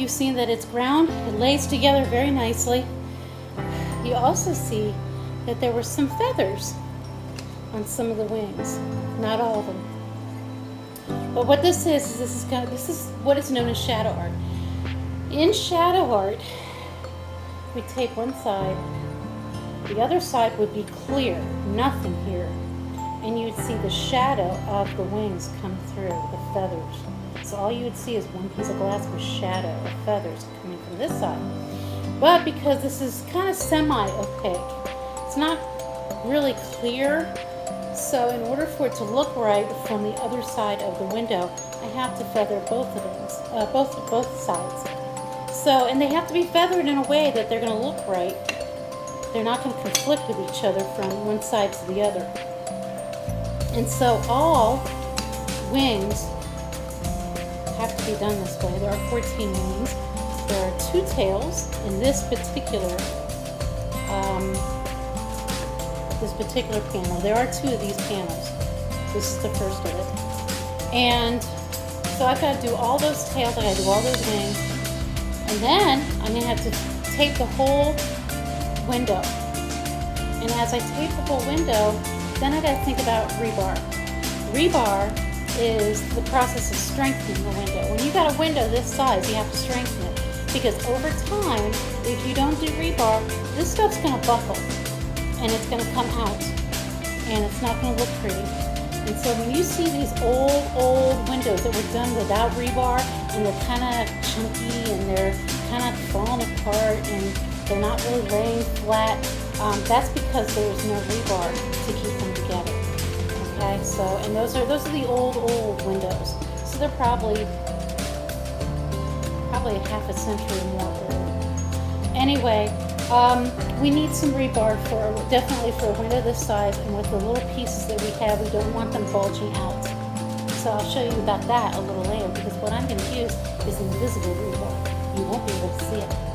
You've seen that it's ground, it lays together very nicely. You also see that there were some feathers on some of the wings, not all of them. But what this is, is this is kind of, this is what is known as shadow art. In shadow art, we tape one side, the other side would be clear, nothing here, and you'd see the shadow of the wings come through, the feathers. So all you would see is one piece of glass with shadow of feathers coming from this side. But because this is kind of semi-opaque, it's not really clear, so in order for it to look right from the other side of the window, I have to feather both of them, uh, both both sides. So, and they have to be feathered in a way that they're going to look right. They're not going to conflict with each other from one side to the other. And so all wings have to be done this way. There are 14 wings. There are two tails in this particular um, this particular panel. There are two of these panels. This is the first of it. And so I've got to do all those tails, I got to do all those wings. And then I'm going to have to tape the whole window. And as I tape the whole window, then I got to think about rebar. Rebar is the process of strengthening the window. When you got a window this size, you have to strengthen it. Because over time, if you don't do rebar, this stuff's going to buckle and it's going to come out and it's not going to look pretty. And so when you see these old, old windows that were done without rebar and they're kind of chunky and they're kind of falling apart and they're not really laying flat, um, that's because there's no rebar to keep them. So, and those are, those are the old, old windows. So they're probably, probably a half a century or more old. Anyway, um, we need some rebar for definitely for a window this size and with the little pieces that we have, we don't want them bulging out. So I'll show you about that a little later because what I'm going to use is invisible rebar. You won't be able to see it.